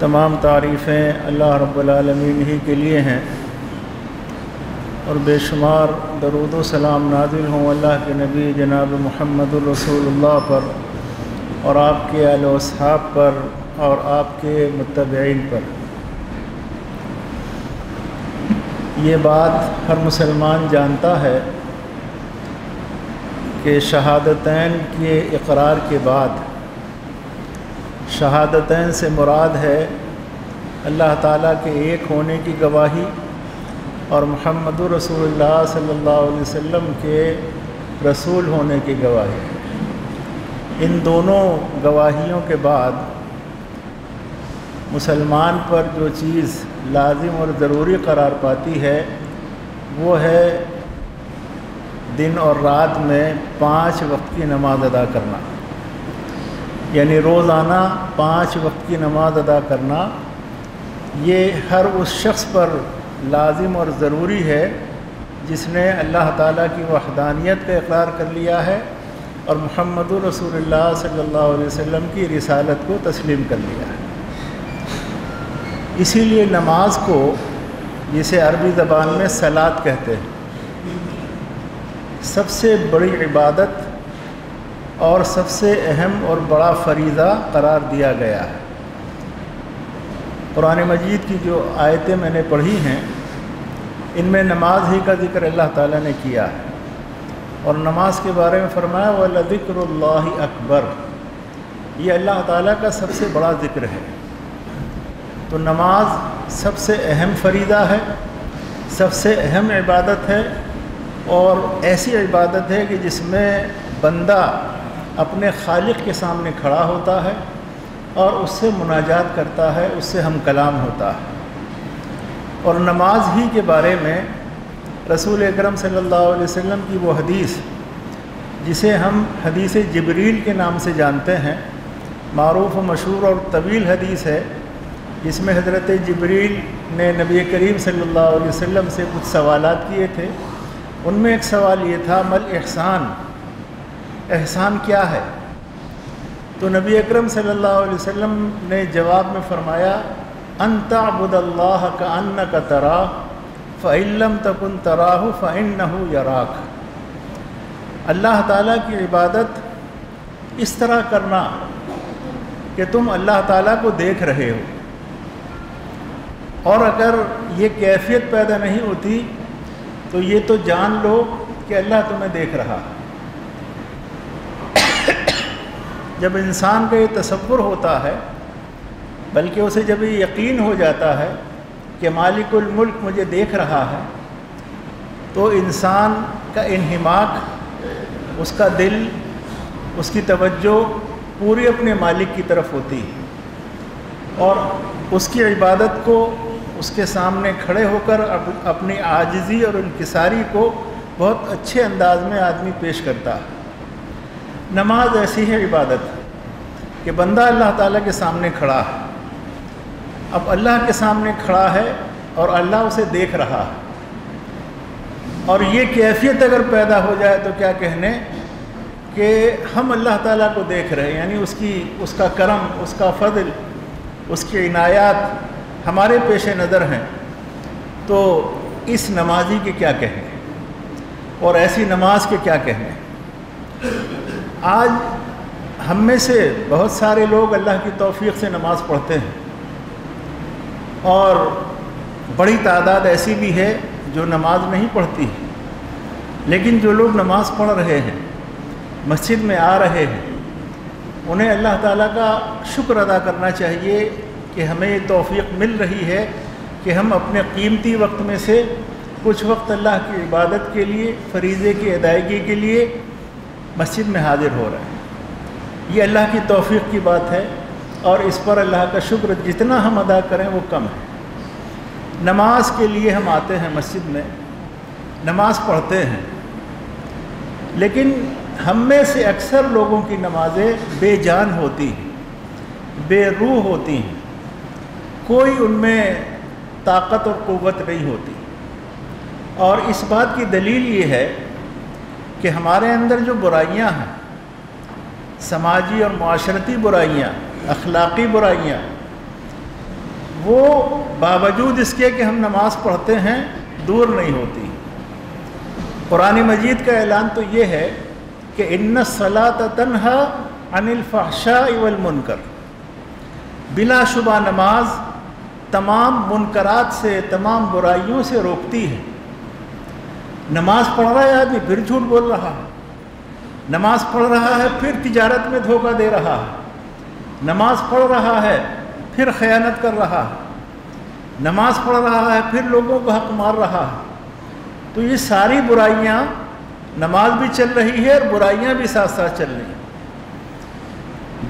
तमाम तारीफ़ें अल्लाह रब्बुल ही के लिए हैं और बेशुमार दरूद सलाम नाजिल हों अल्लाह के नबी जनाब मोहम्मद रसूलुल्लाह पर और आपके आल असहाब पर और आपके मुतबीन पर ये बात हर मुसलमान जानता है कि शहादतैन के इकरार के बाद शहादतैन से मुराद है अल्लाह ताला के एक होने की गवाही और मोहम्मद रसूलुल्लाह सल्लल्लाहु अलैहि वसल्लम के रसूल होने की गवाही। इन दोनों गवाहियों के बाद मुसलमान पर जो चीज़ लाजिम और ज़रूरी करार पाती है, वो है दिन और रात में पाँच वक्त की नमाज़ अदा करना। यानी रोज़ाना पाँच वक्त की नमाज़ अदा करना, ये हर उस शख्स पर लाजिम और ज़रूरी है जिसने अल्लाह ताला की वहदानियत का इकरार कर लिया है और मोहम्मद रसूलुल्लाह सल्लल्लाहु अलैहि वसल्लम की रिसालत को तस्लीम कर लिया है। इसीलिए नमाज़ को जिसे अरबी ज़बान में सलात कहते हैं। सबसे बड़ी इबादत और सबसे अहम और बड़ा फरीज़ा करार दिया गया है। कुरान मजीद की जो आयतें मैंने पढ़ी हैं, इनमें नमाज़ ही का ज़िक्र अल्लाह ताला ने किया है। और नमाज़ के बारे में फरमाया वह ज़िक्र अकबर। ये अल्लाह ताला का सबसे बड़ा ज़िक्र है। तो नमाज़ सबसे अहम फरीदा है, सबसे अहम इबादत है और ऐसी इबादत है कि जिसमें बंदा अपने खालिक के सामने खड़ा होता है और उससे मुनाजात करता है, उससे हम कलाम होता है। और नमाज़ ही के बारे में रसूल अकरम वसल्लम की वो हदीस, जिसे हम हदीस जबरील के नाम से जानते हैं, मरूफ़, मशहूर और तवील हदीस है जिसमें हज़रत जबरील ने नबी करीम सल्लल्लाहु अलैहि वसल्लम से कुछ सवाल किए थे। उनमें एक सवाल ये था, मल एहसान एहसान क्या है? तो नबी अकरम सल्लल्लाहु अलैहि वसल्लम ने जवाब में फरमाया, अन तबुदल्लाह का अन्न का तरा फ़िल्म तकुन तराहु फ़िन्नहु यराक। अल्लाह ताला की इबादत इस तरह करना कि तुम अल्लाह ताला को देख रहे हो। और अगर ये कैफियत पैदा नहीं होती तो ये तो जान लो कि अल्लाह तुम्हें देख रहा जब इंसान का ये तस्वुर होता है, बल्कि उसे जब ये यकीन हो जाता है कि मालिकुल मुल्क मुझे देख रहा है तो इंसान का इन्हिमाक, उसका दिल, उसकी तवज्जो पूरी अपने मालिक की तरफ़ होती है। और उसकी इबादत को उसके सामने खड़े होकर अप, अपनी आजिज़ी और इनकसारी को बहुत अच्छे अंदाज में आदमी पेश करता। है नमाज़ ऐसी है इबादत कि बंदा अल्लाह ताला के सामने खड़ा है। अब अल्लाह के सामने खड़ा है और अल्लाह उसे देख रहा है। और ये कैफियत अगर पैदा हो जाए तो क्या कहने? कि हम अल्लाह ताला को देख रहे हैं यानी उसकी उसका करम उसका फजल उसकी इनायात हमारे पेश नज़र हैं तो इस नमाजी के क्या कहने और ऐसी नमाज़ के क्या कहने आज हम में से बहुत सारे लोग अल्लाह की तौफीक से नमाज़ पढ़ते हैं। और बड़ी तादाद ऐसी भी है जो नमाज़ नहीं पढ़ती है। लेकिन जो लोग नमाज़ पढ़ रहे हैं, मस्जिद में आ रहे हैं, उन्हें अल्लाह ताला का शुक्र अदा करना चाहिए कि हमें ये तोफ़ी मिल रही है कि हम अपने कीमती वक्त में से कुछ वक्त अल्लाह की इबादत के लिए, फरीज़े की अदायगी के लिए मस्जिद में हाजिर हो रहे हैं। ये अल्लाह की तोफ़ी की बात है और इस पर अल्लाह का शुक्र जितना हम अदा करें वो कम है। नमाज़ के लिए हम आते हैं मस्जिद में, नमाज़ पढ़ते हैं, लेकिन हम में से अक्सर लोगों की नमाज़ें बेजान होती हैं, बेरूह होती हैं। कोई उनमें ताकत और क़वत नहीं होती। और इस बात की दलील ये है कि हमारे अंदर जो बुराइयाँ हैं, समाजी और माशरती बुराइयाँ, अखलाक़ी बुराइयाँ, वो बावजूद इसके कि हम नमाज़ पढ़ते हैं, दूर नहीं होती। कुरान मजीद का ऐलान तो ये है कि इन सलात अनिल फ़ाशा मुनकर। बिलाशुबा नमाज़ तमाम मुनकरात से, तमाम बुराइयों से रोकती है। नमाज़ पढ़ रहा है आदमी, फिर झूठ बोल रहा है। नमाज़ पढ़ रहा है, फिर तिजारत में धोखा दे रहा है। नमाज़ पढ़ रहा है, फिर ख़यानत कर रहा है। नमाज़ पढ़ रहा है, फिर लोगों को हक मार रहा है। तो ये सारी बुराइयाँ नमाज़ भी चल रही है और बुराइयाँ भी साथ साथ चल रही हैं।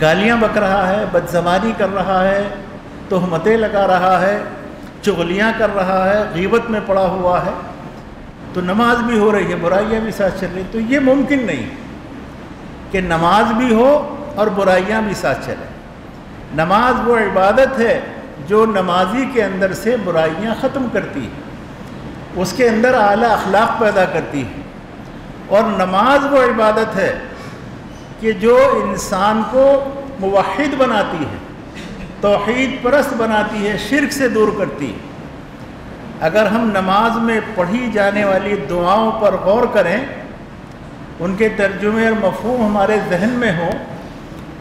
गालियाँ बक रहा है बदजमानी कर रहा है तहमतें लगा रहा है, चुगलियाँ कर रहा है, गीबत में पड़ा हुआ है तो नमाज़ भी हो रही है, बुराइयाँ भी साथ चल रही तो ये मुमकिन नहीं कि नमाज़ भी हो और बुराइयाँ भी साथ चलें। नमाज़ वो इबादत है जो नमाजी के अंदर से बुराइयाँ ख़त्म करती है, उसके अंदर आला अखलाक पैदा करती है। और नमाज़ वो इबादत है कि जो इंसान को मुवाहिद बनाती है तोहद परस्त बनाती है, शिरक से दूर करती है। अगर हम नमाज़ में पढ़ी जाने वाली दुआओं पर गौर करें, उनके तर्जुमे और मफहूम हमारे जहन में हो,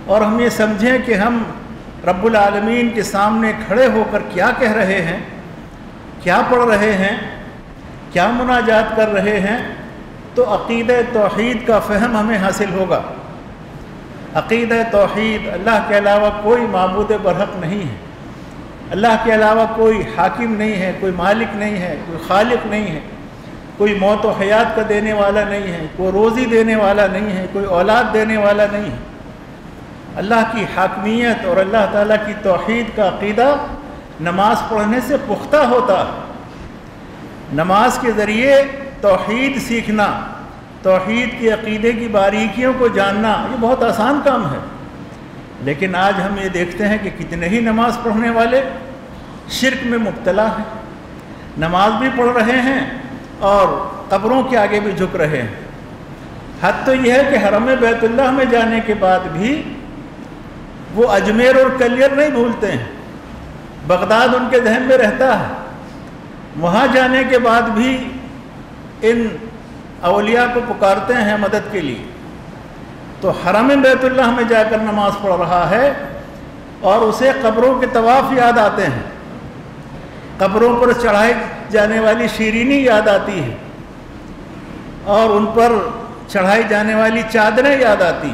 और हम ये समझें कि हम रब्बुल आलमीन के सामने खड़े होकर क्या कह रहे हैं, क्या पढ़ रहे हैं, क्या मुनाजात कर रहे हैं तो अक़ीद तोहद का फ़हम हमें हासिल होगा। अक़ीद तोहद, अल्लाह के अलावा कोई मबूद बरहक नहीं है। अल्लाह के अलावा कोई हाकिम नहीं है, कोई मालिक नहीं है, कोई खालिक नहीं है, कोई मौत हयात का देने वाला नहीं है, कोई रोज़ी देने वाला नहीं है, कोई औलाद देने वाला नहीं है। अल्लाह की हाकमियत और अल्लाह ताला की तोहद का अकीदा नमाज़ पढ़ने से पुख्ता होता है। नमाज़ के ज़रिए तोहद सीखना तोहद के अकीदे की बारीकियों को जानना ये बहुत आसान काम है। लेकिन आज हम ये देखते हैं कि कितने ही नमाज़ पढ़ने वाले शिरक में मुबतला हैं। नमाज़ भी पढ़ रहे हैं और कब्रों के आगे भी झुक रहे हैं। हद तो यह है कि हरम बैतुल्लाह में जाने के बाद भी वो अजमेर और कलियर नहीं भूलते हैं। बगदाद उनके जहन में रहता है। वहाँ जाने के बाद भी इन अलिया को पुकारते हैं मदद के लिए। तो हरम बैतुल्लाह में जाकर नमाज़ पढ़ रहा है और उसे कब्रों के तवाफ़ याद आते हैं। कब्रों पर चढ़ाई जाने वाली शीरीनी याद आती है और उन पर चढ़ाई जाने वाली चादरें याद आती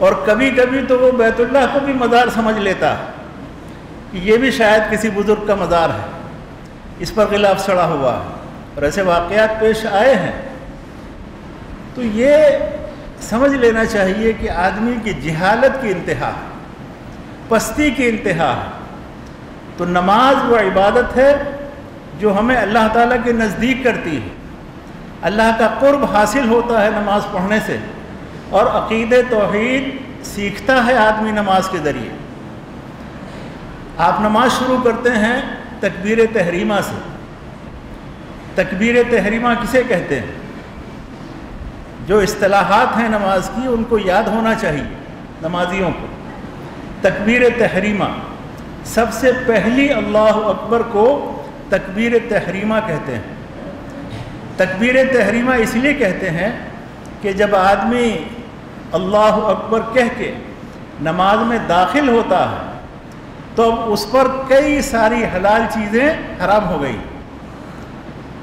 और कभी कभी तो वो बैतुल्लाह को भी मज़ार समझ लेता कि ये भी शायद किसी बुज़ुर्ग का मज़ार है। इस पर गिलाफ चढ़ा हुआ है। और ऐसे वाक़ात पेश आए हैं तो ये समझ लेना चाहिए कि आदमी की जहालत की इंतहा, पस्ती की इंतहा तो नमाज़ वो इबादत है जो हमें अल्लाह ताला के नज़दीक करती है। अल्लाह का कुर्ब हासिल होता है नमाज़ पढ़ने से और अकीद तोहद सीखता है आदमी नमाज़ के ज़रिए। आप नमाज़ शुरू करते हैं तकबीर तहरीमा से। तकबीर तहरीमा किसे कहते हैं? जो असलाहत हैं नमाज़ की, उनको याद होना चाहिए नमाजियों को। तकबीर तहरीमा, सबसे पहली अल्लाह अकबर को तकबीर तहरीमा कहते हैं। तकबीर तहरीमा इसलिए कहते हैं कि जब आदमी अल्लाह अकबर कह के नमाज़ में दाखिल होता है तो अब उस पर कई सारी हलाल चीज़ें हराम हो गई।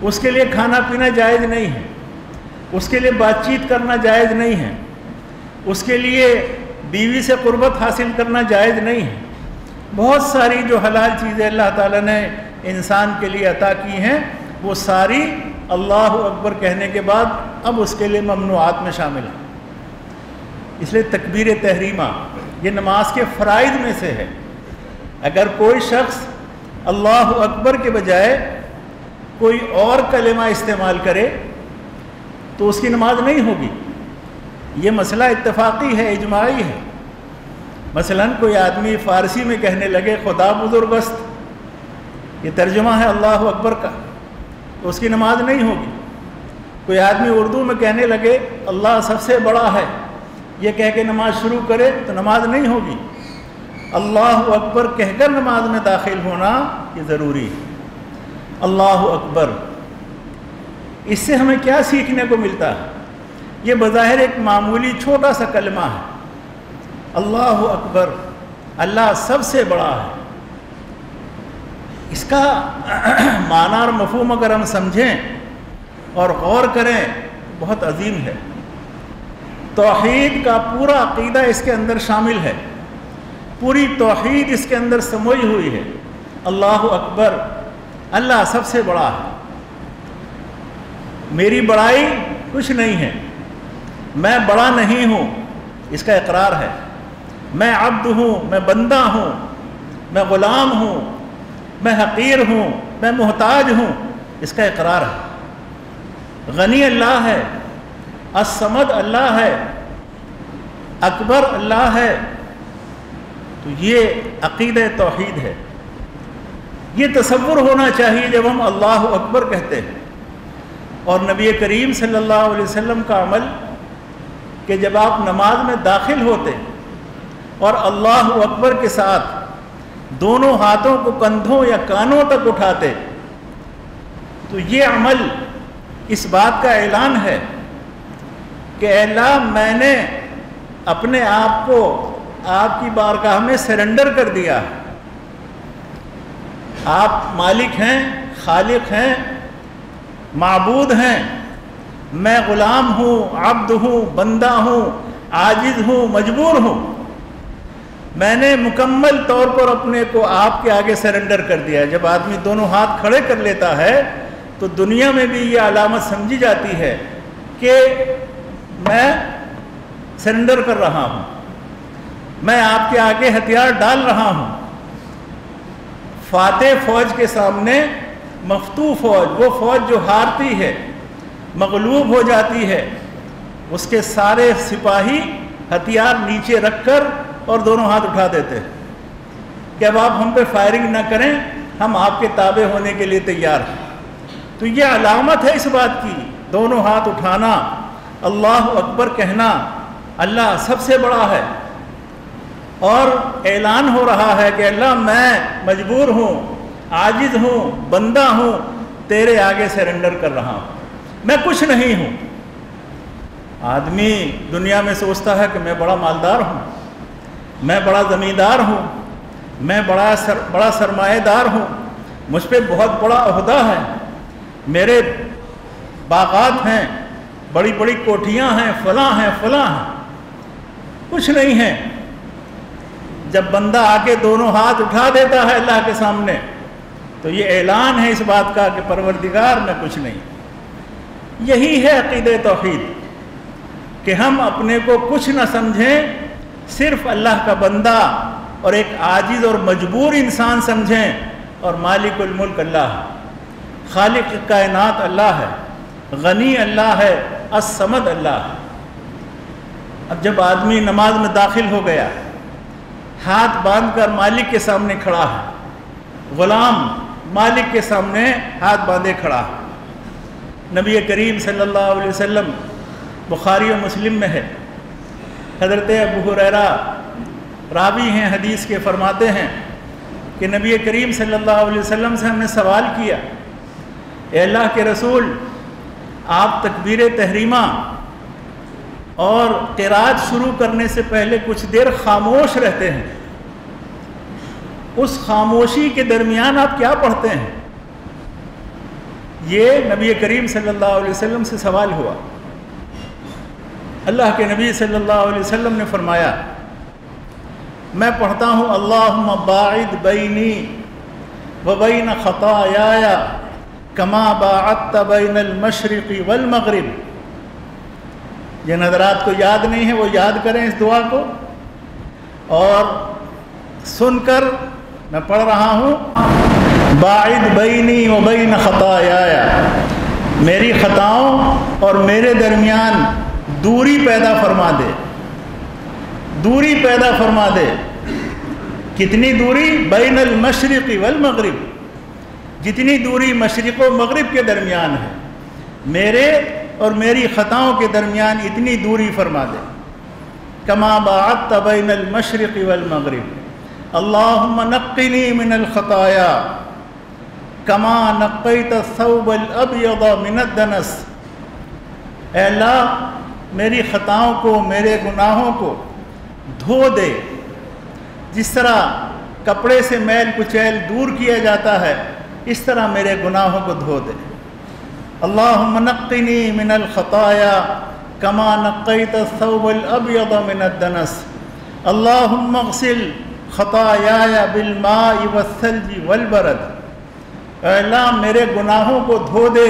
उसके लिए खाना पीना जायज़ नहीं है। उसके लिए बातचीत करना जायज़ नहीं है। उसके लिए बीवी से कुर्बत हासिल करना जायज़ नहीं है। बहुत सारी जो हलाल चीज़ें अल्लाह ताला ने इंसान के लिए अता की हैं, वो सारी अल्लाह अकबर कहने के बाद अब उसके लिए ममनुआत में शामिल है। इसलिए तकबीर तहरीमा, ये नमाज़ के फ़राइज में से है। अगर कोई शख्स अल्लाह अकबर के बजाय कोई और कलेमा इस्तेमाल करे तो उसकी नमाज़ नहीं होगी। ये मसला इत्तफाक़ी है इजमाही है। मसलन कोई आदमी फ़ारसी में कहने लगे, खुदा बुजुर्गस्त ये तर्जुमा है अल्लाह अकबर का तो उसकी नमाज़ नहीं होगी। कोई आदमी उर्दू में कहने लगे, अल्लाह सबसे बड़ा है ये कह के नमाज़ शुरू करे तो नमाज़ नहीं होगी। अल्लाह अकबर कहकर नमाज़ में दाखिल होना ये ज़रूरी है। अल्लाह अकबर। इससे हमें क्या सीखने को मिलता है? ये बज़ाहिर एक मामूली छोटा सा कलमा है। अल्लाह अकबर, अल्लाह सबसे बड़ा है। इसका माना और मफहम अगर हम समझें और गौर करें, बहुत अजीम है। तोहद का पूरा अकीदा इसके अंदर शामिल है। पूरी तोहद इसके अंदर समोई हुई है। अल्लाह अकबर अल्लाह सबसे बड़ा है। मेरी बड़ाई कुछ नहीं है। मैं बड़ा नहीं हूँ, इसका इकरार है। मैं अब्द हूँ, मैं बंदा हूँ, मैं ग़ुलाम हूँ, मैं हकीर हूँ, मैं मोहताज हूँ, इसका इकरार है। गनी अल्लाह है असमद अल्लाह है, अकबर अल्लाह है तो ये अकीद तोहद है। ये तस्वुर होना चाहिए जब हम अल्लाह अकबर कहते हैं। और नबी करीम सल्लल्लाहु अलैहि वसल्लम का अमल कि जब आप नमाज़ में दाखिल होते और अल्लाह अकबर के साथ दोनों हाथों को कंधों या कानों तक उठाते तो ये अमल इस बात का ऐलान है कि अल्लाह मैंने अपने आप को आपकी बारगाह में सरेंडर कर दिया आप मालिक हैं, खालिक हैं, मबूद हैं। मैं ग़ुलाम हूँ, अब्द हूँ, बंदा हूँ, आजिज़ हूँ, मजबूर हूँ। मैंने मुकम्मल तौर पर अपने को आपके आगे सरेंडर कर दिया जब आदमी दोनों हाथ खड़े कर लेता है तो दुनिया में भी ये अलामत समझी जाती है कि मैं सरेंडर कर रहा हूँ। मैं आपके आगे हथियार डाल रहा हूँ। फातेह फ़ौज के सामने मफतू फ़ौज, वो फ़ौज जो हारती है, मगलूब हो जाती है, उसके सारे सिपाही हथियार नीचे रखकर और दोनों हाथ उठा देते हैं। कि अब आप हम पे फायरिंग ना करें, हम आपके ताबे होने के लिए तैयार हैं। तो ये अलामत है इस बात की, दोनों हाथ उठाना, अल्लाह अकबर कहना, अल्लाह सबसे बड़ा है। और ऐलान हो रहा है कि अल्लाह, मैं मजबूर हूँ, आजिज़ हूँ, बंदा हूँ, तेरे आगे सरेंडर कर रहा हूँ। मैं कुछ नहीं हूँ। आदमी दुनिया में सोचता है कि मैं बड़ा मालदार हूँ, मैं बड़ा ज़मींदार हूँ, मैं बड़ा सर, बड़ा सरमाएदार हूँ, मुझ पर बहुत बड़ा अहदा है, मेरे बागात हैं बड़ी बड़ी कोठियाँ हैं, फलां हैं फलां हैं, कुछ नहीं है। जब बंदा आके दोनों हाथ उठा देता है अल्लाह के सामने तो ये ऐलान है इस बात का कि परवरदिगार में कुछ नहीं। यही है अकीद तोहद, कि हम अपने को कुछ न समझें, सिर्फ़ अल्लाह का बंदा और एक आजिज़ और मजबूर इंसान समझें, और मालिकुल अल्लाह। खालिक कायनात अल्लाह है, गनी अल्लाह है असमद अल्लाह है। अब जब आदमी नमाज़ में दाखिल हो गया हाथ बांधकर मालिक के सामने खड़ा है। गुलाम मालिक के सामने हाथ बांधे खड़ा है। नबी करीम सल्लल्लाहु अलैहि वसल्लम बुखारी और मुस्लिम में है। हज़रत अबू हुरैरा रावी हैं, हदीस के फरमाते हैं कि नबी करीम सल्लल्लाहु अलैहि वसल्लम से हमने सवाल किया अल्लाह के रसूल, आप तकबीर तहरीमा और किरात शुरू करने से पहले कुछ देर खामोश रहते हैं। उस खामोशी के दरमियान आप क्या पढ़ते हैं? ये नबी करीम सल्लल्लाहु अलैहि वसल्लम से सवाल हुआ। अल्लाह के नबी सल्लल्लाहु अलैहि वसल्लम ने फरमाया, मैं पढ़ता हूँ अल्लाह बाइद बैनी व बैन ख़ताया कमा बात मशरक़ी वल ये नजरात को याद नहीं है, वो याद करें इस दुआ को। और सुनकर मैं पढ़ रहा हूँ, बाइद बैनी व बैन ख़ताया मेरी ख़ताओं और मेरे दरमियान दूरी पैदा फरमा दे। दूरी पैदा फरमा दे। कितनी दूरी? बैन मशरक़ी वल मगरब। जितनी दूरी मशरक़ व मगरब के दरमियान है। मेरे और मेरी ख़ताओं के दरमियान इतनी दूरी फरमा दे। कमा बात तबैन मशरक़ वल मगरब। अल्लाह नक्नी कमा नक़त सऊबल अब मिनदनस अल्लाह, मेरी ख़ताओं को, मेरे गुनाहों को धो दे। जिस तरह कपड़े से मैल कुचैल दूर किया जाता है, इस तरह मेरे गुनाहों को धो दे। अल्लाह मनक्नी मिनल ख़ताया कमा नक़त सऊबल अब मिनदनस अल्लाह मगसिल ख़ताया बिलमा वसलजी वलबरद अल्लाह, मेरे गुनाहों को धो दे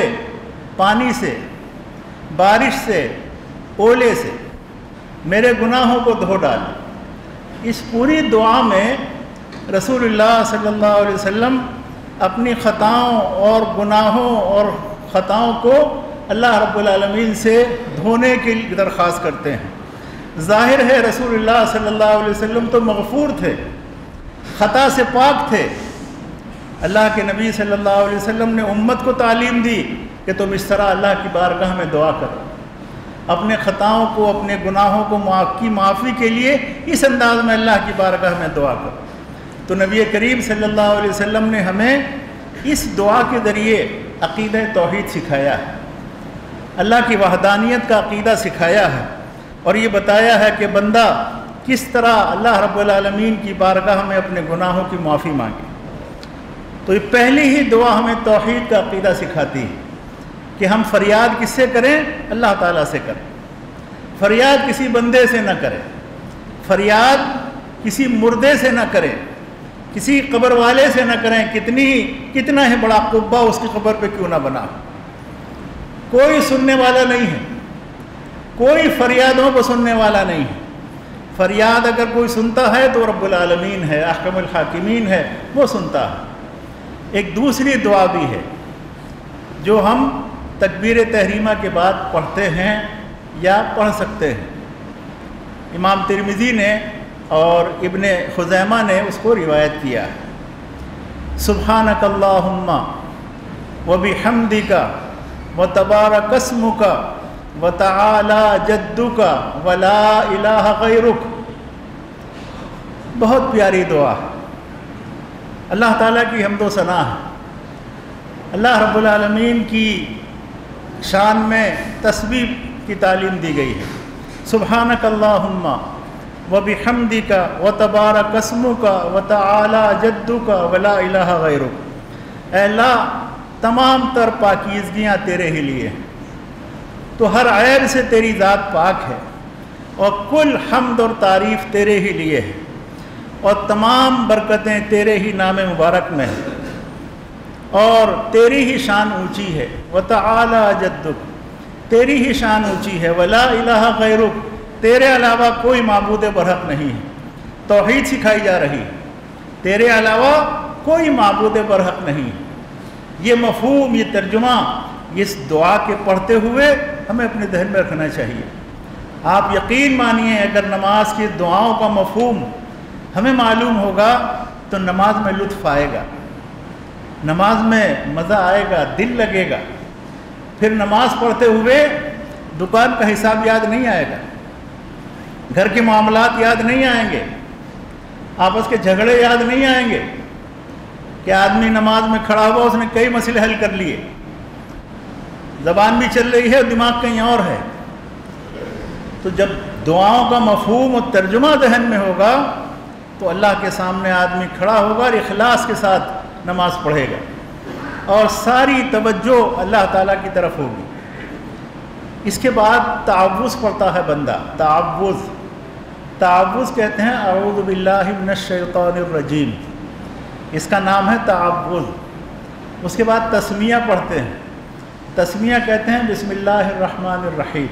पानी से, बारिश से, ओले से, मेरे गुनाहों को धो डाल। इस पूरी दुआ में रसूलुल्लाह सल्लल्लाहु अलैहि वसल्लम अपनी ख़ताओं और गुनाहों और ख़ताओं को अल्लाह रब्बुल आलमीन से धोने की दरख्वास्त करते हैं। ज़ाहिर है सल्लल्लाहु अलैहि वसल्लम तो मगफूर थे, ख़ता से पाक थे। अल्लाह के नबी सल्लल्लाहु अलैहि वसल्लम ने उम्मत को तालीम दी कि तुम इस तरह अल्लाह की बारगाह में दुआ करो। अपने ख़ताओं को, अपने गुनाहों को की माफ़ी के लिए इस अंदाज में अल्लाह की बारगाह में दुआ करो। तो नबी करीम सल्लल्लाहु अलैहि वसल्लम ने हमें इस दुआ के ज़रिए अक़ीद तोहद सिखाया है। अल्लाह की वहदानियत का अक़ीदा सिखाया है और ये बताया है कि बंदा किस तरह अल्लाह रबालमीन की बारगाह में अपने गुनाहों की माफ़ी मांगे। तो ये पहली ही दुआ हमें तोहद का अक़ीदा सिखाती है कि हम फरियाद किससे करें? अल्लाह ताला से करें। फरियाद किसी बंदे से ना करें। फरियाद किसी मुर्दे से न करें। किसी कब्र वाले से ना करें, कितनी ही, कितना है बड़ा कुब्बा उसकी कब्र पे क्यों ना बना। कोई सुनने वाला नहीं है। कोई फरियादों को सुनने वाला नहीं है। फरियाद अगर कोई सुनता है तो रब्बुल आलमीन है, अहकमुल हाकिमीन है, वो सुनता है। एक दूसरी दुआ भी है, जो हम तकबीर तहरीमा के बाद पढ़ते हैं या पढ़ सकते हैं। इमाम तिरमिज़ी ने और इबन खुजैमा ने उसको रिवायत किया। है सुबहानकल्लाहुम्मा व भी हमदी का व तबारा कसम का व ताला जद्दू का वला गैरुक। बहुत प्यारी दुआ। अल्लाह ताला की हमदो सना। है अल्लाह रबालमीन की शान में तस्वीर की तालीम दी गई है। सुबहानक अल्लाहुम्मा व बिहमदी का व तबारा कसमु का व ताला जद्दू का वला गैरु अल्लाह, तमाम तर पाकिजगियाँ तेरे ही लिए तो हर ऐब से तेरी ज़ात पाक है और कुल हमद और तारीफ़ तेरे ही लिए है और तमाम बरकतें तेरे ही नाम मुबारक में हैं। और तेरी ही शान ऊँची है व तला जद्दुक। तेरी ही शान ऊँची है, वला इलाहा गैरुक। तेरे अलावा कोई मबूद बरहक नहीं है। तोहहीद सिखाई जा रही तेरे अलावा कोई मबूद बरहक नहीं ये मफहूम, ये तर्जुमा, इस दुआ के पढ़ते हुए हमें अपने जहन में रखना चाहिए। आप यकीन मानिए, अगर नमाज़ की दुआओं का मफहूम हमें मालूम होगा तो नमाज़ में लुत्फ आएगा। नमाज़ में मज़ा आएगा, दिल लगेगा। फिर नमाज़ पढ़ते हुए दुकान का हिसाब याद नहीं आएगा। घर के मामलात याद नहीं आएँगे। आपस के झगड़े याद नहीं आएँगे। कि आदमी नमाज़ में खड़ा हुआ, उसने कई मसले हल कर लिए। ज़बान भी चल रही है और दिमाग कहीं और है। तो जब दुआओं का मफहूम और तर्जुमा जहन में होगा तो अल्लाह के सामने आदमी खड़ा होगा और इखलास के साथ नमाज़ पढ़ेगा। और सारी तवज्जो अल्लाह ताला की तरफ़ होगी। इसके बाद तावुज़ पढ़ता है बंदा। तावुज़। तावुज़ कहते हैं अऊदबिल्लाशैतानरजीम इसका नाम है तावुज़ उसके बाद तस्मिया पढ़ते हैं। तस्मिया कहते हैं बिस्मिल्लाहिर्रहमानिर्रहीम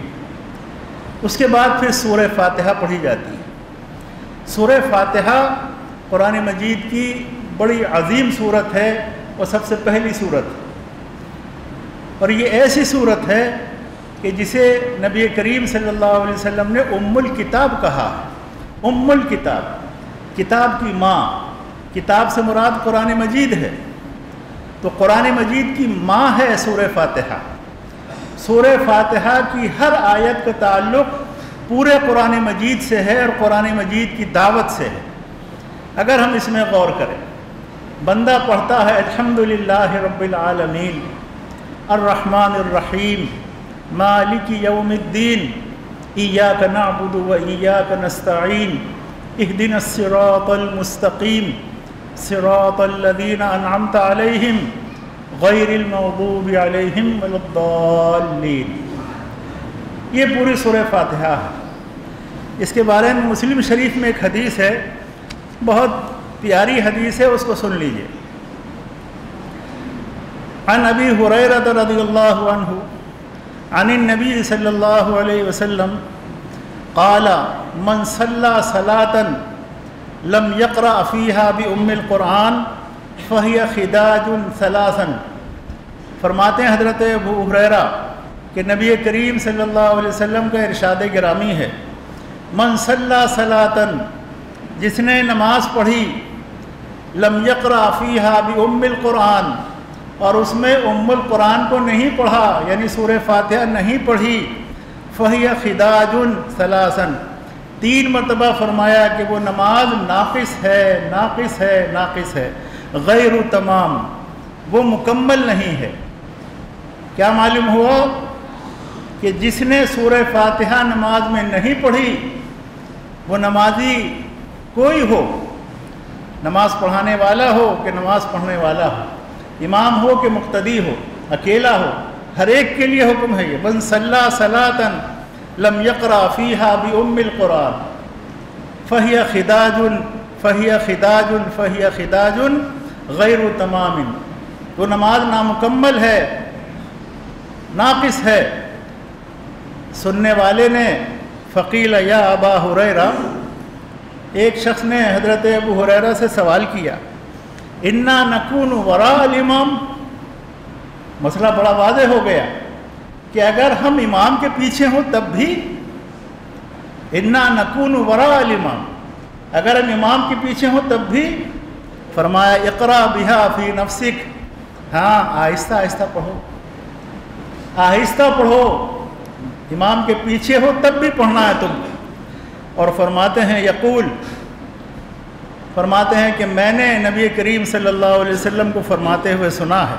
उसके बाद फिर सूर फातहा पढ़ी जाती है। सूर फातहा कुरान मजीद की बड़ी अजीम सूरत है और सबसे पहली सूरत। और ये ऐसी सूरत है कि जिसे नबी करीम सल्लल्लाहु अलैहि वसल्लम ने उम्मुल किताब कहा। उम्मुल किताब। किताब की माँ। किताब से मुराद कुरान मजीद है। तो कुरान मजीद की माँ है सूर फातिहा। सूर फातिहा की हर आयत का ताल्लुक़ पूरे कुरान मजीद से है और कुरान मजीद की दावत से है। अगर हम इसमें गौर करें, बंदा पढ़ता है, अल्हम्दुलिल्लाह रब्बिल आलमीन। अर्रहमानिर्रहीम। मालिक यौमिद्दीन। इय्याक नअबुदु व इय्याक नस्तईन इहदिनस सिरातल मुस्तकीम सिरातल अलैहिम गैरिल अलैहिम वलद्दाल्लीन ये पूरी सूरह फातिहा है। इसके बारे में मुस्लिम शरीफ में एक हदीस है, बहुत प्यारी हदीस है, उसको सुन लीजिए। अन अबी हुरैरत रदियल्लाहु अन्हु अन नबी सल्लल्लाहु अलैहि वसल्लम काला मन सल्ला सलातन लम यकरा फ़ीहा बि उम्मिल कुरान फ़हिया खिदाजुन सलासन फरमाते हैं हज़रत अबू हुरैरा कि नबी करीम सल्लल्लाहु अलैहि वसल्लम का इरशाद गिरामी है मन सल्ला सलातन जिसने नमाज़ पढ़ी लम यकरा फ़ीहा बि उम्मिल कुरान और उसमें उम्मुल कुरान को नहीं पढ़ा, यानी सूर फातिहा नहीं पढ़ी, फ़हिया खिदाजुन सलासन। तीन मरतबा फरमाया कि वो नमाज़ नाक़िस है नाक़िस है नाक़िस है। गैर तमाम, वो मुकम्मल नहीं है। क्या मालूम हुआ कि जिसने सूर फातिहा नमाज़ में नहीं पढ़ी, वो नमाजी कोई हो, नमाज़ पढ़ाने वाला हो कि नमाज़ पढ़ने वाला हो? इमाम हो कि मुक्तदी हो, अकेला हो, हर एक के लिए हुक्म है ये। बन सल्ला सलातन लम यकरा फ़ीहा बि उम्मिल कुरान। फ़हिया खिदाजुन फ़हिया खिदाजुन फ़हिया खिदाजुन गैर तमामिन। वो नमाज़ नामुकम्मल है, नाकिस है। सुनने वाले ने फ़कील या अबा हुरैरा, एक शख्स ने हज़रत अबू हुरैरा से सवाल किया इन्ना नकून वरा इमाम मसला बड़ा वाज हो गया कि अगर हम इमाम के पीछे हों, तब भी इन्ना नकून वरा इमाम अगर हम इमाम के पीछे हों, तब भी फरमाया, इकरा बिहा फ़ी नफसिक। हाँ आहिस्ता आहिस्ता पढ़ो। आहिस्ता पढ़ो। इमाम के पीछे हो, तब भी पढ़ना है तुम और फरमाते हैं, यकूल फरमाते हैं कि मैंने नबी करीम सल्लल्लाहु अलैहि वसल्लम को फरमाते हुए सुना है।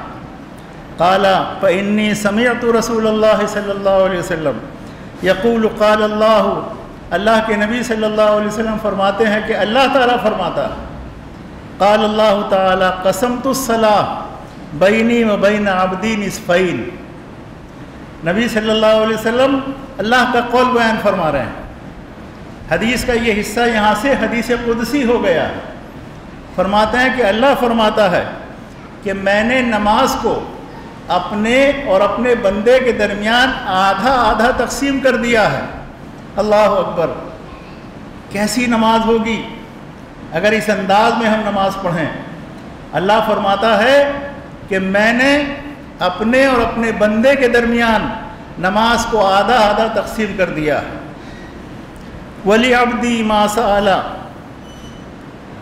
काला फ़न्नी समियत रसूल अलैहि वसल्लम। यकूल काल अल्लाह अल्लाह के नबी सल्लल्लाहु अलैहि वसल्लम फरमाते हैं कि अल्लाह ताला फरमाता काल अल्लाह ताला कसम तुसलाह बैनी व बैन आबदी नसफ़ैन। नबी सल्लल्लाहु अलैहि वसल्लम अल्लाह का कौल बयान फरमा रहे हैं। हदीस का ये हिस्सा यहाँ से हदीस कुदसी हो गया। फरमाते हैं कि अल्लाह फरमाता है कि मैंने नमाज़ को अपने और अपने बंदे के दरमियान आधा आधा तकसीम कर दिया है। अल्लाह अकबर। कैसी नमाज़ होगी? अगर इस अंदाज में हम नमाज़ पढ़ें, अल्लाह फरमाता है कि मैंने अपने और अपने बंदे के दरमियान नमाज़ को आधा आधा तकसीम कर दिया है। वली अब्दी मासाला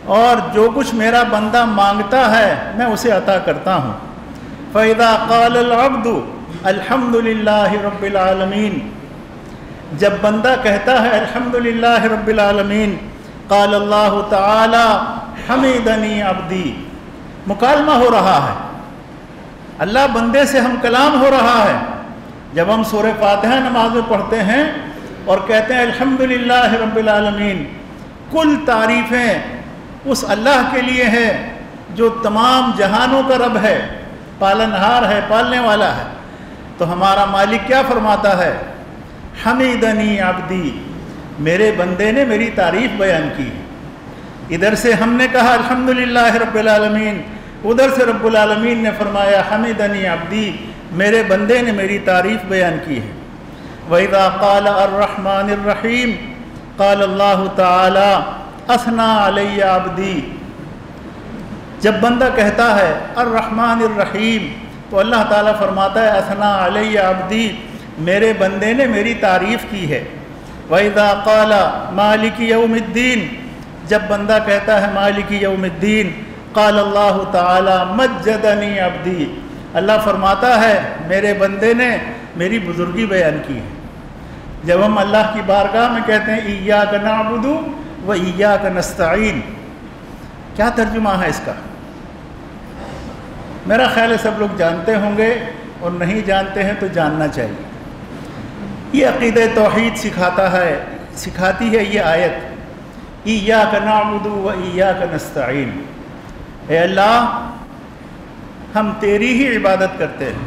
और जो कुछ मेरा बंदा माँगता है, मैं उसे अता करता हूँ। फ़ैदा कालब्दु अल्हम्दुलिल्लाह रब्बिल जब बंदा कहता है, अल्हम्दुलिल्लाह रब्बिल आलमीन काल अल्लाह ताला हमीदनी अब्दी। मुकालमा हो रहा है। अल्लाह बंदे से हम कलाम हो रहा है। जब हम सूर फातहा नमाज़ में पढ़ते हैं और कहते हैं, अल्हम्दुलिल्लाह रब्बिल आलमीन। कुल तारीफ़ें उस अल्लाह के लिए है जो तमाम जहानों का रब है, पालनहार है, पालने वाला है। तो हमारा मालिक क्या फरमाता है? हमीदनी अब्दी। मेरे बंदे ने मेरी तारीफ़ बयान की। इधर से हमने कहा, अल्हम्दुलिल्लाह रब्बिल आलमीन। उधर से रब्बुल आलमीन ने फरमाया, हमीदनी अब्दी। मेरे बंदे ने मेरी तारीफ़ बयान की है। वहीदा काल अर्रहमानिर्रहीम काल अल्लाह ताला असना अलैया अब्दी जब बंदा कहता है अर्रहमानिर्रहीम तो अल्लाह ताला फरमाता है असना अलैया अब्दी, मेरे बंदे ने मेरी तारीफ़ की है। वहीदा काला, मालिक यौमुद्दीन। जब बंदा कहता है, मालिक यौमुद्दीन, काल अल्लाह ताला, मज्जदनी अब्दी। अल्लाह फरमाता है, मेरे बंदे ने मेरी बुज़ुर्गी बयान की है। जब हम अल्लाह की बारगाह में कहते हैं ईया का नाबुदू व ईया का नस्ताइन क्या तर्जुमा है इसका? मेरा ख्याल है सब लोग जानते होंगे और नहीं जानते हैं तो जानना चाहिए। ये अकीद तोहद सिखाता है, सिखाती है ये आयत ईया का नाबुदू व ईया का नस्ताइन अल्लाह, हम तेरी ही इबादत करते हैं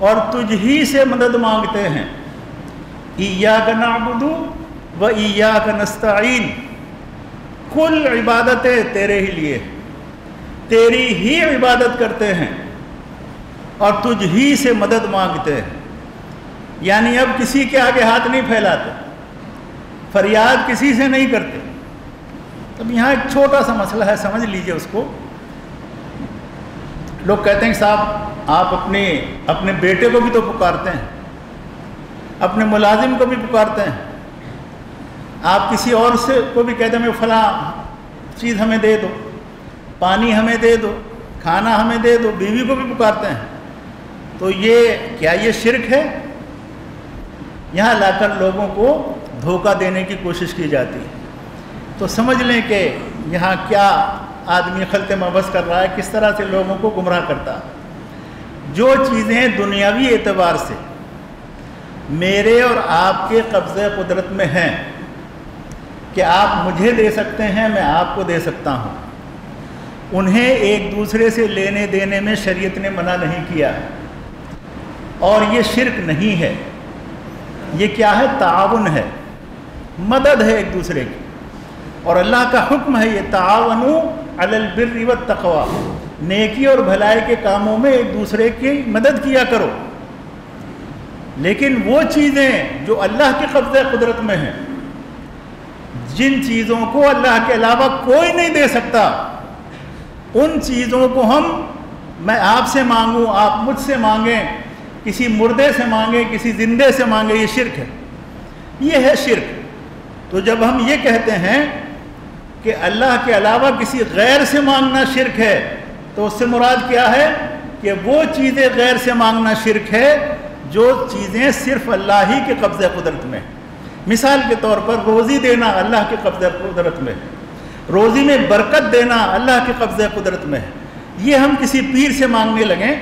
और तुझ ही से मदद मांगते हैं। ईया का नाबुदू व ईया का नस्ताइन कुल इबादतें तेरे ही लिए तेरी ही इबादत करते हैं और तुझ ही से मदद मांगते हैं। यानी अब किसी के आगे हाथ नहीं फैलाते, फरियाद किसी से नहीं करते। अब यहाँ एक छोटा सा मसला है, समझ लीजिए उसको। लोग कहते हैं, साहब, आप अपने अपने बेटे को भी तो पुकारते हैं। अपने मुलाजिम को भी पुकारते हैं। आप किसी और से को भी कहते हैं फला चीज़ हमें दे दो, पानी हमें दे दो, खाना हमें दे दो, बीवी को भी पुकारते हैं। तो ये, क्या ये शिरक है? यहाँ लाकर लोगों को धोखा देने की कोशिश की जाती है। तो समझ लें कि यहाँ क्या आदमी खलत मबस कर रहा है, किस तरह से लोगों को गुमराह करता जो चीज़ें दुनियावी एतबार से मेरे और आपके कब्ज़े कुदरत में हैं कि आप मुझे दे सकते हैं, मैं आपको दे सकता हूँ। उन्हें एक दूसरे से लेने देने में शरीयत ने मना नहीं किया। और ये शिरक नहीं है। ये क्या है? ताउन है। मदद है एक दूसरे की। और अल्लाह का हुक्म है ये तावनु अलबिर तकवा। नेकी और भलाई के कामों में एक दूसरे की मदद किया करो। लेकिन वो चीज़ें जो अल्लाह के कब्ज़े कुदरत में हैं। जिन चीज़ों को अल्लाह के अलावा कोई नहीं दे सकता, उन चीज़ों को हम, मैं आपसे मांगूं, आप मुझसे मांगें, किसी मुर्दे से मांगे, किसी जिंदे से मांगे, ये शिरक है। ये है शिरक। तो जब हम ये कहते हैं कि अल्लाह के अलावा किसी गैर से मांगना शिरक है तो उससे मुराद क्या है कि वो चीज़ें गैर से मांगना शिरक है जो चीज़ें सिर्फ़ अल्लाह ही के कब्ज़े कुदरत में। मिसाल के तौर पर रोज़ी देना अल्लाह के कब्ज़े कुदरत में। रोज़ी में बरकत देना अल्लाह के कब्ज़े कुदरत में। ये हम किसी पीर से मांगने लगें,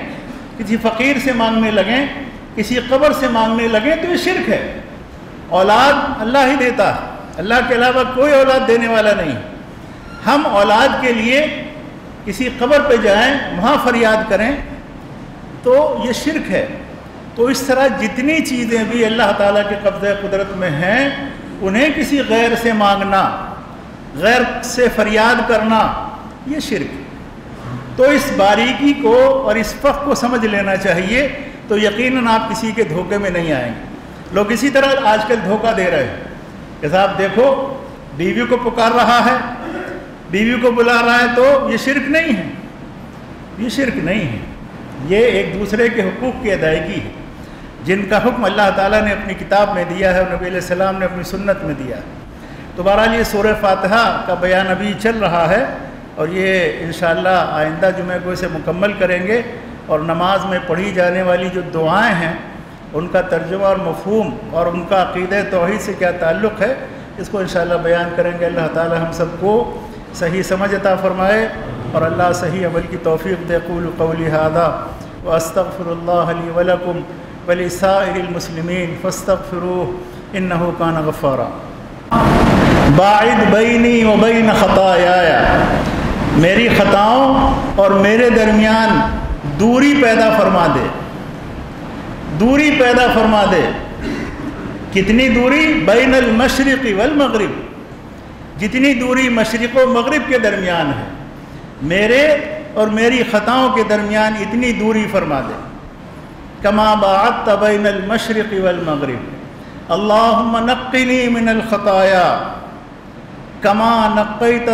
किसी फ़कीर से मांगने लगें, किसी कब्र से मांगने लगें तो ये शिरक है। औलाद अल्लाह ही देता अल्लाह के अलावा कोई औलाद देने वाला नहीं। हम औलाद के लिए किसी कब्र पे जाएँ, वहाँ फरियाद करें तो ये शिरक है। तो इस तरह जितनी चीज़ें भी अल्लाह ताला के कब्ज़ कुदरत में हैं, उन्हें किसी गैर से मांगना, गैर से फरियाद करना, ये शिरक तो इस बारीकी को और इस फ़ख को समझ लेना चाहिए तो यकीनन आप किसी के धोखे में नहीं आएँगे। लोग इसी तरह आजकल धोखा दे रहे हैं। कि देखो, बीवी को पुकार रहा है, बीवी को बुला रहा है तो ये शिरक नहीं है। ये शिरक नहीं है। ये एक दूसरे के हकूक़ की अदायगी है। जिनका हुक्म अल्लाह ताला ने अपनी किताब में दिया है और नबी सलाम ने अपनी सुन्नत में दिया तो बहरहाल ये सूर फातहा का बयान अभी चल रहा है और ये इन आइंदा जुमे को इसे मुकम्मल करेंगे और नमाज़ में पढ़ी जाने वाली जो दुआएँ हैं, उनका तर्जुमा और मफहूम और उनका अक़ीद तोहद से क्या ताल्लुक़ है, इसको इन बयान करेंगे। अल्लाह ताला हम सबको सही समझ अता फ़रमाए और अल्लाह सही अमल की तोफ़ी देकुल कौली हादा व अस्तफ़िरल्लाकुम वलिसाइलमसलिमिन फ़स्तफ़िरू इन कान गफ़ारा बाद बैनी व बैन ख़ताया मेरी ख़ताओं और मेरे दरमियान दूरी पैदा फरमा दे दूरी पैदा फरमा दे कितनी दूरी बैन अलमशरक़ी वलमगरब जितनी दूरी मशरक़ व मगरब के दरमियान है मेरे और मेरी ख़ताओं के दरमियान इतनी दूरी फरमा दे कमा बात तबैन अलमशरक़ी वलमगरब मिनल ख़ताया कमा नक़ैत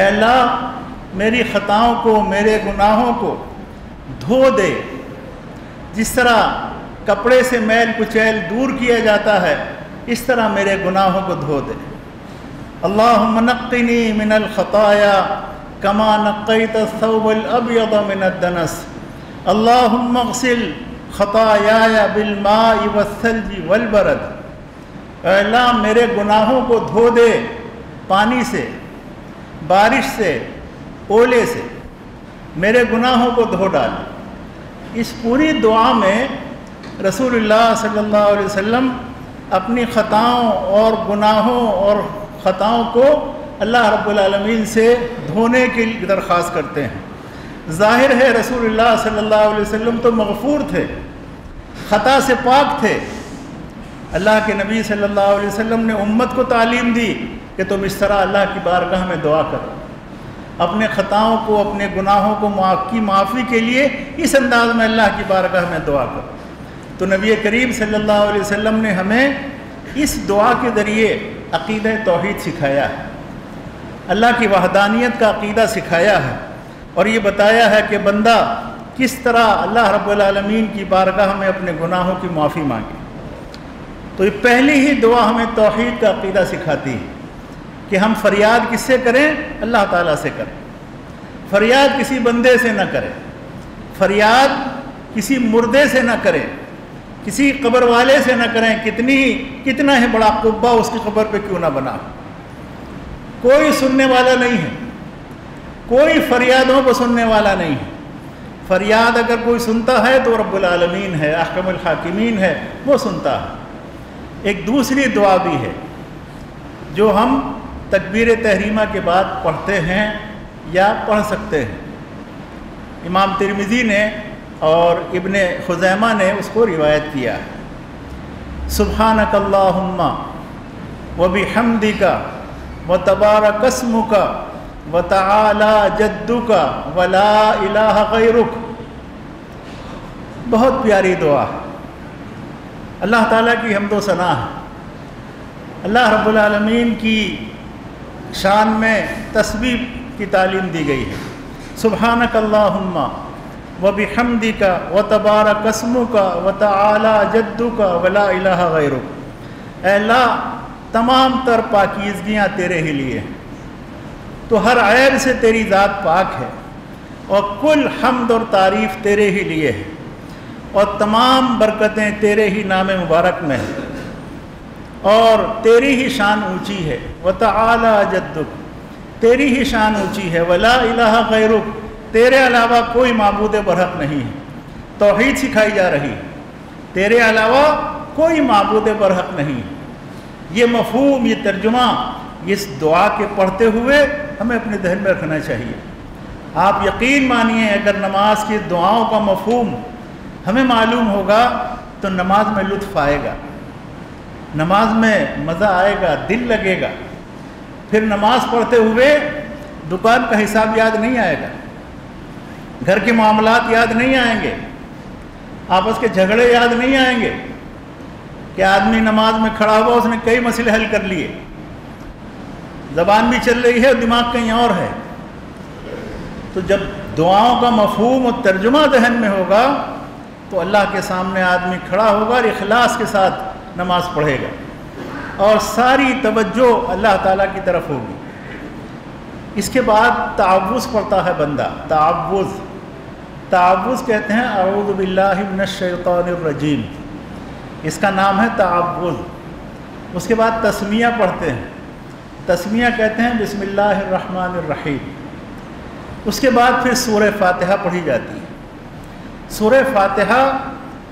अल्लाह मेरी ख़ताओं को मेरे गुनाहों को धो दे जिस तरह कपड़े से मैल कुचैल दूर किया जाता है इस तरह मेरे गुनाहों को धो दे अल्लाह मनक्नी मिनल ख़ताया कमा नक़त सौबल अबयद मिनदनस अल्लाह मगसिल ख़ताया बिलमा वसलजी वलबरद अल्लाह मेरे गुनाहों को धो दे पानी से बारिश से ओले से मेरे गुनाहों को धो डाल इस पूरी दुआ में रसूलुल्लाह सल्लल्लाहु अलैहि वसल्लम अपनी ख़ताओं और गुनाहों और ख़ताओं को अल्लाह रब्बुल आलमीन से धोने की दरख्वास्त करते हैं। ज़ाहिर है रसूल अलैहि वसल्लम तो मगफूर थे, ख़ता से पाक थे। अल्लाह के नबी अलैहि वसल्लम ने उम्मत को तालीम दी कि तुम इस तरह अल्लाह की बारगाह में दुआ करो। अपने ख़ताओं को, अपने गुनाहों को की माफ़ी के लिए इस अंदाज में अल्लाह की बारगाह में दुआ करो। तो नबी करीम अलैहि वसल्लम ने हमें इस दुआ के ज़रिए अक़ीद तोहद सिखाया है। अल्लाह की वहदानियत का अक़ीदा सिखाया है और ये बताया है कि बंदा किस तरह अल्लाह रबालमीन की बारगाह में अपने गुनाहों की माफ़ी मांगे। तो ये पहली ही दुआ हमें तोहद का अक़ीदा सिखाती है कि हम फरियाद किससे करें? अल्लाह ताला से करें। फरियाद किसी बंदे से ना करें। फरियाद किसी मुर्दे से न करें। किसी कब्र वाले से ना करें। कितनी कितना है बड़ा कुब्बा उसकी कब्र पे क्यों ना बना कोई सुनने वाला नहीं है। कोई फरियादों को सुनने वाला नहीं है। फरियाद अगर कोई सुनता है तो रब्बुल आलमीन है, अहकमुल हाकिमीन है, वो सुनता है। एक दूसरी दुआ भी है, जो हम तकबीर तहरीमा के बाद पढ़ते हैं या पढ़ सकते हैं। इमाम तिरमिज़ी ने और इबन खुजैमा ने उसको रिवायत किया है। सुबहानकल्लाहुम्मा व हमदी का व तबारा कसम का व तला जद्दू का वला गैरुक। बहुत प्यारी दुआ। अल्लाह ताला की हमदो सना है। अल्लाह रब्बुल आलमीन की शान में तस्वीर की तालीम दी गई है। सुबहानक अल्लाहुम्मा व बिहमदी का व तबारा कसमों का व तला जद्दू का वला इलाहा गैरुक। अल्लाह तमाम तर पाकिजगियाँ तेरे ही लिए हैं। तो हर ऐब से तेरी ज़ात पाक है, और कुल हमद और तारीफ़ तेरे ही लिए है, और तमाम बरकतें तेरे ही नाम मुबारक में हैं। और तेरी ही शान ऊँची है, व तला जद्दुक। तेरी ही शान ऊँची है वला इलाहा तेरे अलावा कोई मबूद बरहक नहीं है। तोहहीद सिखाई जा रही तेरे अलावा कोई मबूद बरहक नहीं है। ये मफहूम, ये तर्जुमा इस दुआ के पढ़ते हुए हमें अपने दहन में रखना चाहिए। आप यकीन मानिए, अगर नमाज़ की दुआओं का मफहूम हमें मालूम होगा तो नमाज़ में लुत्फ़ आएगा। नमाज़ में मज़ा आएगा, दिल लगेगा। फिर नमाज़ पढ़ते हुए दुकान का हिसाब याद नहीं आएगा। घर के मामलात याद नहीं आएँगे। आपस के झगड़े याद नहीं आएँगे। कि आदमी नमाज़ में खड़ा हुआ, उसने कई मसले हल कर लिए। ज़बान भी चल रही है और दिमाग कहीं और है। तो जब दुआओं का मफहूम और तर्जुमा जहन में होगा तो अल्लाह के सामने आदमी खड़ा होगा और इखलास के साथ नमाज़ पढ़ेगा। और सारी तवज्जो अल्लाह ताला की तरफ़ होगी। इसके बाद तावुज़ पढ़ता है बंदा। तावुज़। तावुज़ कहते हैं अऊदबिल्लाशैतानरजीम इसका नाम है तावुज़ उसके बाद तस्मिया पढ़ते हैं। तस्मिया कहते हैं बिसमीम उसके बाद फिर सूर फातहा पढ़ी जाती है। सूर फातिहा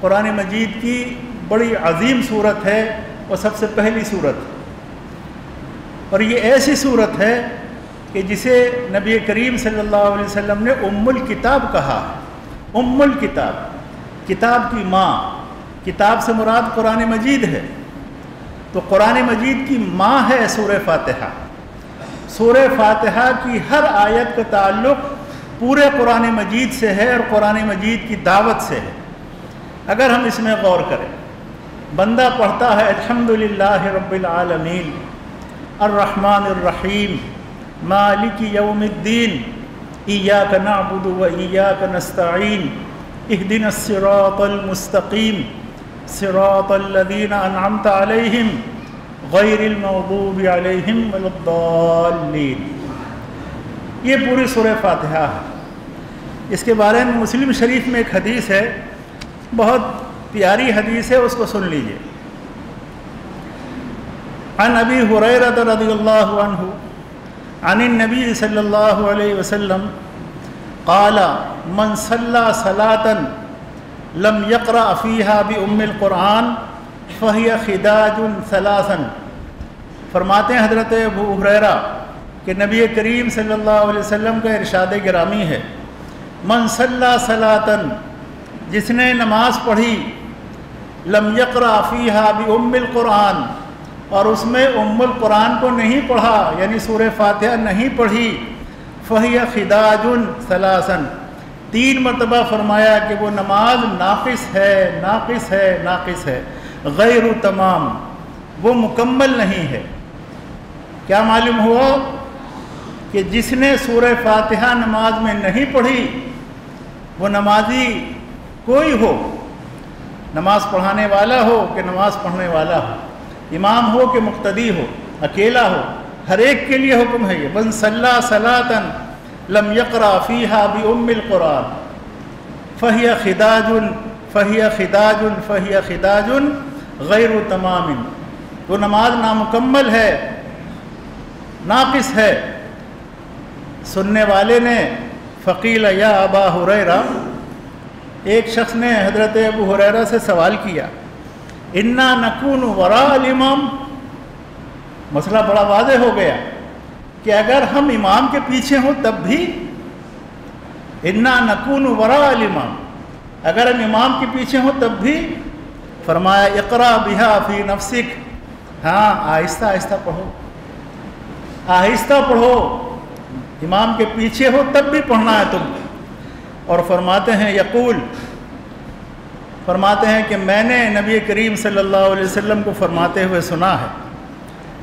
कुरान मजीद की बड़ी अजीम सूरत है और सबसे पहली सूरत। और ये ऐसी सूरत है कि जिसे नबी करीम सल्लल्लाहु अलैहि वसल्लम ने उम्मुल किताब कहा उम्मुल किताब। किताब की माँ। किताब से मुराद कुरान मजीद है। तो कुरान मजीद की माँ है सूर फातिहा। सूर फातिहा की हर आयत का ताल्लुक़ पूरे कुरान मजीद से है और कुरान मजीद की दावत से है। अगर हम इसमें गौर करें, बंदा पढ़ता है, अल्हम्दुलिल्लाह रब्बिल आलमीन, अर्रहमानिर्रहीम, मालिक यौमिद्दीन इय्याक नअबुदु व इय्याक नस्तईन, इहदिनस सिरातल मुस्तकीम। सिरातल लदीना अनअमत अलैहिम गैरिल मगदूबि अलैहिम वलद्दाल्लीन ये पूरी सूरह फातिहा है। इसके बारे में मुस्लिम शरीफ में एक हदीस है, बहुत प्यारी हदीस है, उसको सुन लीजिए। अन अबी हुरैरत रदियल्लाहु अन्हु अन नबी सल्लल्लाहु अलैहि वसल्लम काला मन सल्ला सलातन लम यकरा फ़ीहा बि उम्मिल कुरान फ़हिया खिदाजुन सलासन फरमाते हैं हज़रत अबू हुरैरा कि नबी करीम सल्लल्लाहु अलैहि वसल्लम का इरशाद गिरामी है मन सल्ला सलातन जिसने नमाज़ पढ़ी लम यकरा फ़ीहा बि उम्मिल कुरान और उसमें उम्मुल कुरान को नहीं पढ़ा यानी सूर फातिहा नहीं पढ़ी फ़हिया खिदाजुन सलासन तीन मरतबा फरमाया कि वो नमाज़ नाकिस है नाकिस है नाकिस है। गैर तमाम, वो मुकम्मल नहीं है। क्या मालूम हुआ कि जिसने सूर फातिहा नमाज़ में नहीं पढ़ी, वो नमाजी कोई हो, नमाज़ पढ़ाने वाला हो कि नमाज़ पढ़ने वाला हो? इमाम हो कि मुक्तदी हो? अकेला हो? हर एक के लिए हुक्म है ये। बन सल्ला सलातन लम यकरा फ़ीहा बि उम्मिल कुरान फ़हिया खिदाजुन फ़हिया खिदाजुन फ़हिया खिदाजुन गैर तमामिन वो नमाज़ नामुकम्मल है नाकिस है सुनने वाले ने फ़कील या अबा हुरैरा एक शख्स ने हज़रत अबू हुरैरा से सवाल किया इन्ना नकून वरा इमाम मसला बड़ा वाज हो गया कि अगर हम इमाम के पीछे हों, तब भी इन्ना नकून वरा इमाम। अगर हम इमाम के पीछे हों, तब भी फरमाया, इकरा बिहा फ़ी नफसिक। हाँ आहिस्ता आहिस्ता पढ़ो। आहिस्ता पढ़ो। इमाम के पीछे हो, तब भी पढ़ना है तुम। और फरमाते हैं, यकूल। फरमाते हैं कि मैंने नबी करीम सल्लल्लाहु अलैहि वसल्लम को फरमाते हुए सुना है।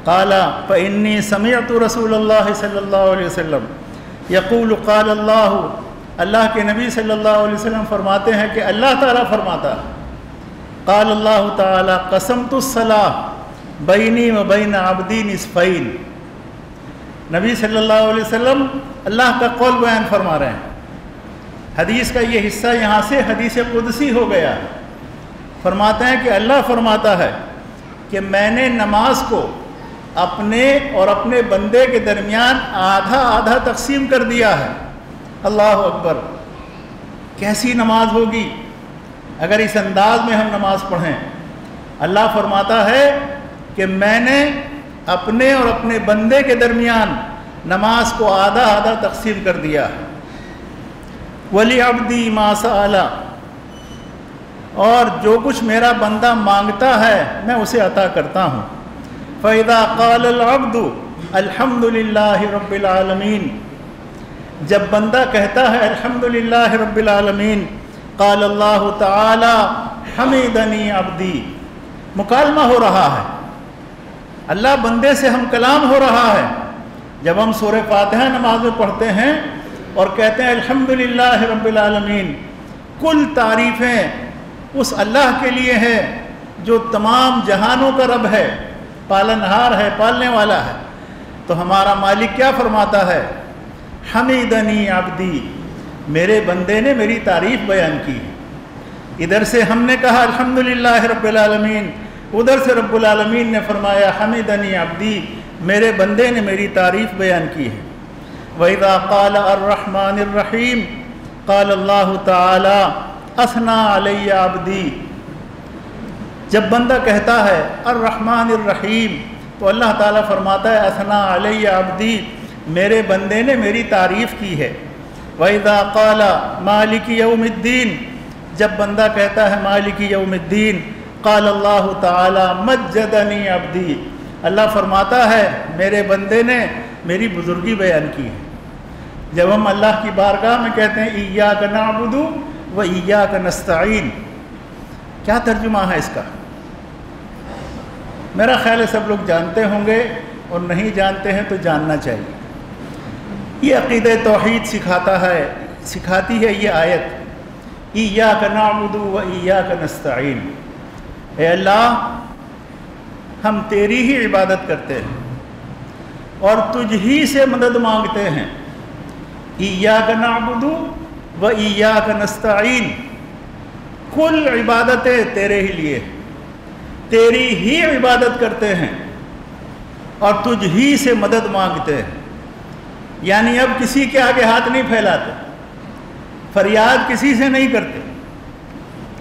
काला फ़न्नी समियत रसूल अलैहि वसल्लम यकूल काल अल्लाह अल्लाह के नबी सल्लल्लाहु अलैहि वसल्लम फरमाते हैं कि अल्लाह ताला फरमाता काल अल्लाह ताला कसम तुसलाह बैनी व बैन आबदी नबी सल्लल्लाहु अलैहि वसल्लम अल्लाह का कौल बयान फरमा रहे हैं हदीस का ये हिस्सा यहाँ से हदीस कुदसी हो गया फरमाते हैं कि अल्लाह फरमाता है कि मैंने नमाज़ को अपने और अपने बंदे के दरमियान आधा आधा तकसीम कर दिया है। अल्लाह अकबर। कैसी नमाज़ होगी? अगर इस अंदाज में हम नमाज़ पढ़ें, अल्लाह फरमाता है कि मैंने अपने और अपने बंदे के दरमियान नमाज़ को आधा आधा तकसीम कर दिया है। वली अब्दी मासा आला और जो कुछ मेरा बंदा माँगता है, मैं उसे अता करता हूँ। फ़ैदा कालब्दु अल्हम्दुलिल्लाह रब्बिल आलमीन जब बंदा कहता है अल्हम्दुलिल्लाह रब्बिल आलमीन काल अल्लाह ताला हमीदनी अब्दी मुकालमा हो रहा है। अल्लाह बंदे से हम कलाम हो रहा है। जब हम सूर्य फातह नमाज़ में पढ़ते हैं और कहते हैं अल्हम्दुलिल्लाह रब्बिल आलमीन कुल तारीफ़ें उस अल्लाह के लिए हैं, जो तमाम जहानों का रब है। पालनहार है, पालने वाला है। तो हमारा मालिक क्या फरमाता है? हमीदनी अब्दी, मेरे बंदे ने मेरी तारीफ़ बयान की। इधर से हमने कहा, अल्हम्दुलिल्लाह रब्बिल आलमीन। उधर से रब्बुल आलमीन ने फरमाया, हमीदनी अब्दी, मेरे बंदे ने मेरी तारीफ़ बयान की है। वहीदा काल अर्रहमान रहीम, काल अल्लाह ताला, असना अलैया अब्दी। जब बंदा कहता है अर्रहमान रहीम तो अल्लाह ताला फरमाता है, असना अलैया अब्दी मेरे बंदे ने मेरी तारीफ़ की है। वहीदा काला मालिक यौमुद्दीन जब बंदा कहता है, मालिक यौमुद्दीन काल अल्लाह ताला, मज्जदनी अब्दी अल्लाह फरमाता है, मेरे बंदे ने मेरी बुज़ुर्गी बयान की है। जब हम अल्लाह की बारगाह में कहते हैं ईया का नाबुदू व ईया का नस्ताइन क्या तर्जुमा है इसका? मेरा ख्याल है सब लोग जानते होंगे और नहीं जानते हैं तो जानना चाहिए। ये अक़ीद तोहद सिखाता है, सिखाती है ये आयत ईया का नाबुदू व ईया का नस्ताइन अल्लाह, हम तेरी ही इबादत करते हैं और तुझ ही से मदद मांगते हैं। ईया का नाबुदू व ईया का नस्ताइन कुल इबादतें तेरे ही लिए तेरी ही इबादत करते हैं और तुझ ही से मदद मांगते हैं। यानी अब किसी के आगे हाथ नहीं फैलाते, फरियाद किसी से नहीं करते।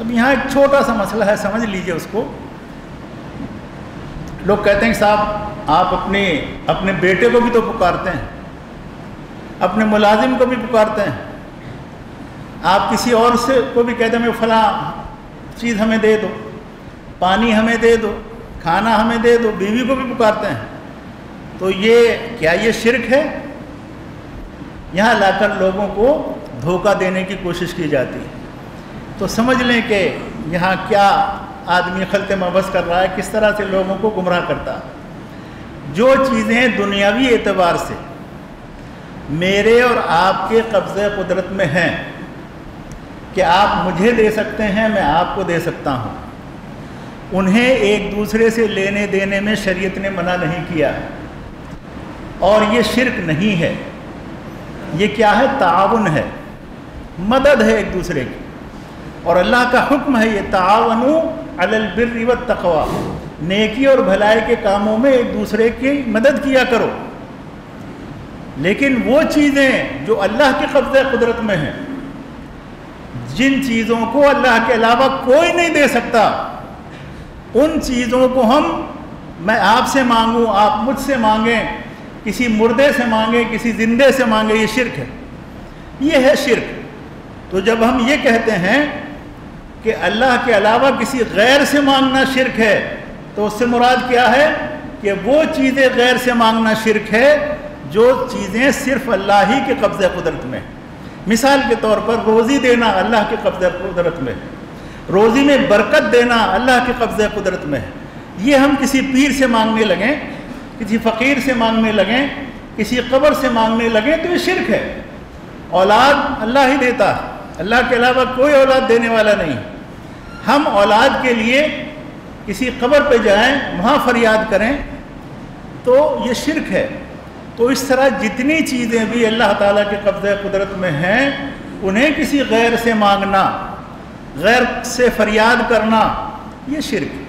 अब यहाँ एक छोटा सा मसला है, समझ लीजिए उसको। लोग कहते हैं, साहब, आप अपने अपने बेटे को भी तो पुकारते हैं, अपने मुलाजिम को भी पुकारते हैं। आप किसी और से को भी कहते हैं फला चीज़ हमें दे दो, पानी हमें दे दो, खाना हमें दे दो, बीवी को भी पुकारते हैं। तो ये, क्या ये शिरक है? यहाँ लाकर लोगों को धोखा देने की कोशिश की जाती है। तो समझ लें कि यहाँ क्या आदमी खलत मबस कर रहा है, किस तरह से लोगों को गुमराह करता है। जो चीज़ें दुनियावी एतबार से मेरे और आपके कब्ज़े कुदरत में हैं कि आप मुझे दे सकते हैं, मैं आपको दे सकता हूँ। उन्हें एक दूसरे से लेने देने में शरीयत ने मना नहीं किया। और ये शिरक नहीं है। ये क्या है? ताउन है। मदद है एक दूसरे की। और अल्लाह का हुक्म है ये तावनु अलबिर व तकवा। नेकी और भलाई के कामों में एक दूसरे की मदद किया करो। लेकिन वो चीज़ें जो अल्लाह के कब्ज़े कुदरत में हैं जिन चीज़ों को अल्लाह के अलावा कोई नहीं दे सकता, उन चीज़ों को हम, मैं आपसे मांगूं, आप मुझसे मांगें, किसी मुर्दे से मांगें, किसी जिंदे से मांगें, ये शिरक है। ये है शिरक। तो जब हम ये कहते हैं कि अल्लाह के अलावा किसी गैर से मांगना शिरक है तो उससे मुराद क्या है? कि वो चीज़ें गैर से मांगना शिरक है, जो चीज़ें सिर्फ़ अल्लाह ही के कब्ज़े कुदरत में मिसाल के तौर पर रोज़ी देना अल्लाह के कब्ज़े कुदरत में है रोज़ी में बरकत देना अल्लाह के कब्ज़ कुदरत में है ये हम किसी पीर से मांगने लगें, किसी फ़कीर से मांगने लगें, किसी कब्र से मांगने लगें तो ये शिरक है। औलाद अल्लाह ही देता है, अल्लाह के अलावा कोई औलाद देने वाला नहीं। हम औलाद के लिए किसी कब्र पे जाएँ, वहाँ फरियाद करें तो ये शिरक है। तो इस तरह जितनी चीज़ें भी अल्लाह ताला के कब्ज़ कुदरत में हैं, उन्हें किसी गैर से मांगना, गैर से फरियाद करना, ये शिरक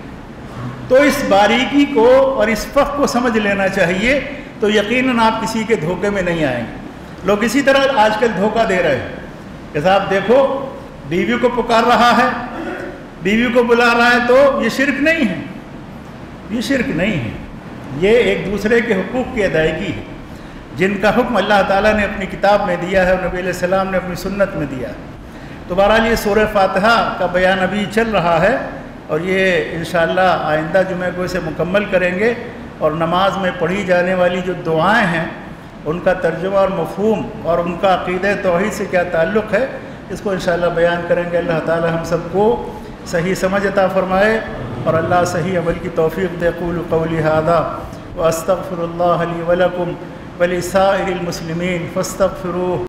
तो इस बारीकी को और इस फ़ख को समझ लेना चाहिए तो यकीनन आप किसी के धोखे में नहीं आएँगे। लोग इसी तरह आजकल धोखा दे रहे हैं। कि साहब देखो, बीवी को पुकार रहा है, बीवी को बुला रहा है तो ये शिरक नहीं है। ये शिरक नहीं है। ये एक दूसरे के हकूक़ की अदायगी है। जिनका हुक्म अल्लाह ताला ने अपनी किताब में दिया है और नबी सलाम ने अपनी सुन्नत में दिया तो बहरहाल ये सूर फातहा का बयान अभी चल रहा है और ये इन आइंदा जुमे को इसे मुकम्मल करेंगे और नमाज़ में पढ़ी जाने वाली जो दुआएँ हैं, उनका तर्जुमा और मफहूम और उनका अक़ीद तोहद से क्या ताल्लुक़ है, इसको इन बयान करेंगे। अल्लाह ताली हम सबको सही समझ अता फ़रमाए और अल्लाह सही अमल की तोफ़ी देकुल कौली हादा व वलकुम वलिसाइल मुस्लिमीन फ़स्तफ़िरू